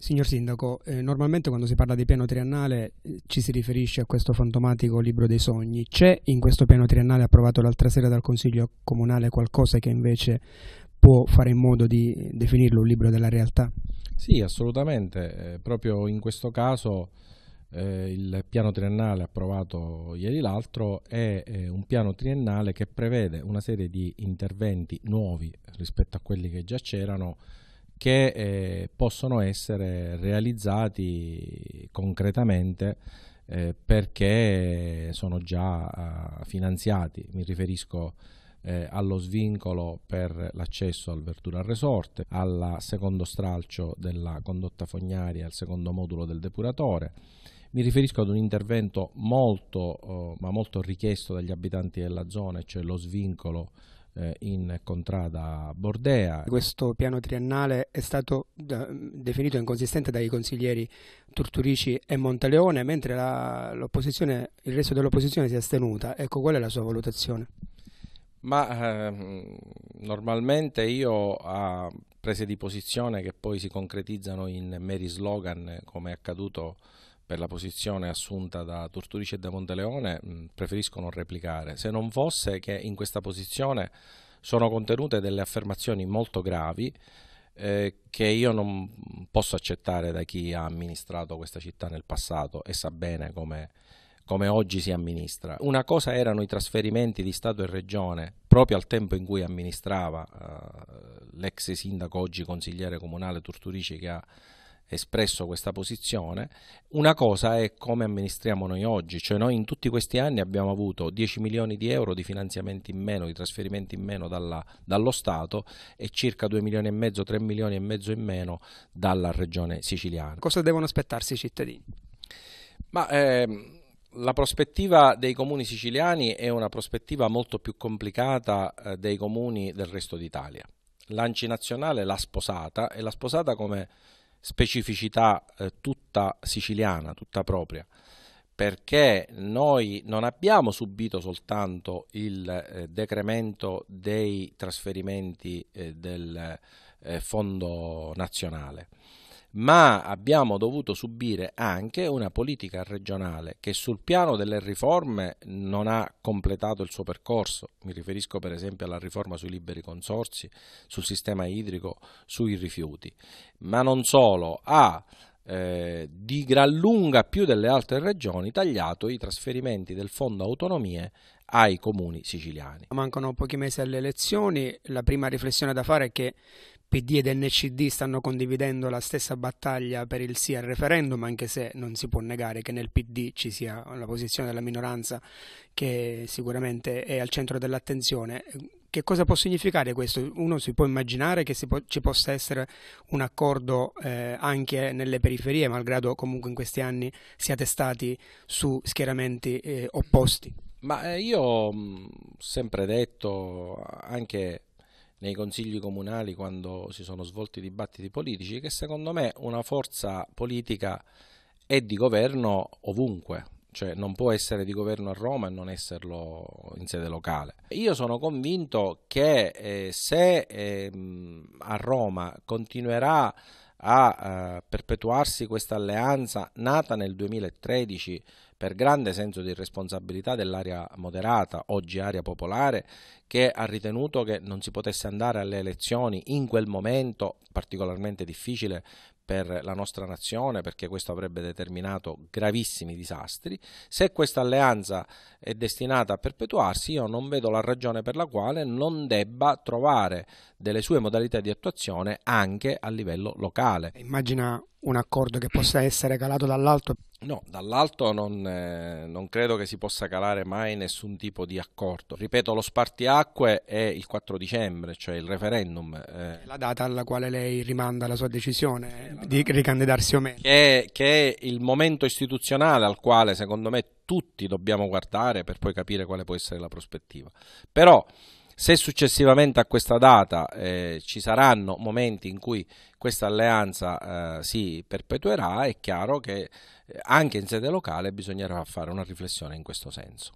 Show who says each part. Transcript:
Speaker 1: Signor Sindaco, eh, normalmente quando si parla di piano triennale eh, ci si riferisce a questo fantomatico libro dei sogni. C'è in questo piano triennale approvato l'altra sera dal Consiglio Comunale qualcosa che invece può fare in modo di definirlo un libro della realtà?
Speaker 2: Sì, assolutamente. Eh, proprio in questo caso eh, il piano triennale approvato ieri l'altro è eh, un piano triennale che prevede una serie di interventi nuovi rispetto a quelli che già c'erano che eh, possono essere realizzati concretamente eh, perché sono già uh, finanziati. Mi riferisco eh, allo svincolo per l'accesso al Verdura Resort, al secondo stralcio della condotta fognaria, al secondo modulo del depuratore. Mi riferisco ad un intervento molto, oh, ma molto richiesto dagli abitanti della zona, cioè lo svincolo eh, in contrada Bordea.
Speaker 1: Questo piano triennale è stato definito inconsistente dai consiglieri Turturici e Monteleone, mentre la, il resto dell'opposizione si è astenuta. Ecco, qual è la sua valutazione?
Speaker 2: Ma ehm, normalmente io a prese di posizione che poi si concretizzano in meri slogan, come è accaduto per la posizione assunta da Torturice e da Monteleone mh, preferisco non replicare, se non fosse che in questa posizione sono contenute delle affermazioni molto gravi eh, che io non posso accettare da chi ha amministrato questa città nel passato e sa bene come, come oggi si amministra. Una cosa erano i trasferimenti di Stato e Regione proprio al tempo in cui amministrava eh, l'ex sindaco, oggi consigliere comunale Turturici che ha espresso questa posizione, una cosa è come amministriamo noi oggi, cioè noi in tutti questi anni abbiamo avuto 10 milioni di euro di finanziamenti in meno, di trasferimenti in meno dalla, dallo Stato e circa 2 milioni e mezzo, 3 milioni e mezzo in meno dalla regione siciliana.
Speaker 1: Cosa devono aspettarsi i cittadini?
Speaker 2: Ma, ehm, la prospettiva dei comuni siciliani è una prospettiva molto più complicata eh, dei comuni del resto d'Italia. L'ANCI nazionale l'ha sposata e l'ha sposata come specificità eh, tutta siciliana, tutta propria, perché noi non abbiamo subito soltanto il eh, decremento dei trasferimenti eh, del eh, fondo nazionale, ma abbiamo dovuto subire anche una politica regionale che sul piano delle riforme non ha completato il suo percorso. Mi riferisco per esempio alla riforma sui liberi consorsi, sul sistema idrico, sui rifiuti, ma non solo, ha eh, di gran lunga più delle altre regioni tagliato i trasferimenti del fondo autonomie ai comuni siciliani.
Speaker 1: Mancano pochi mesi alle elezioni, la prima riflessione da fare è che PD ed NCD stanno condividendo la stessa battaglia per il sì al referendum, anche se non si può negare che nel PD ci sia la posizione della minoranza che sicuramente è al centro dell'attenzione. Che cosa può significare questo? Uno si può immaginare che po- ci possa essere un accordo eh, anche nelle periferie, malgrado comunque in questi anni siate stati su schieramenti eh, opposti.
Speaker 2: Ma eh, io ho sempre detto, anche nei consigli comunali quando si sono svolti dibattiti politici, che secondo me una forza politica è di governo ovunque, cioè non può essere di governo a Roma e non esserlo in sede locale. Io sono convinto che eh, se eh, a Roma continuerà a uh, perpetuarsi questa alleanza nata nel 2013 per grande senso di responsabilità dell'area moderata, oggi area popolare, che ha ritenuto che non si potesse andare alle elezioni in quel momento particolarmente difficile per la nostra nazione perché questo avrebbe determinato gravissimi disastri. Se questa alleanza è destinata a perpetuarsi, io non vedo la ragione per la quale non debba trovare delle sue modalità di attuazione anche a livello locale.
Speaker 1: Immagina un accordo che possa essere calato dall'alto?
Speaker 2: No, dall'alto non, eh, non, credo che si possa calare mai nessun tipo di accordo. Ripeto, lo spartiacque è il 4 dicembre, cioè il referendum.
Speaker 1: Eh. La data alla quale lei rimanda la sua decisione di ricandidarsi o meno.
Speaker 2: Che, che è il momento istituzionale al quale secondo me tutti dobbiamo guardare per poi capire quale può essere la prospettiva. Però se successivamente a questa data eh, ci saranno momenti in cui questa alleanza eh, si perpetuerà, è chiaro che eh, anche in sede locale bisognerà fare una riflessione in questo senso.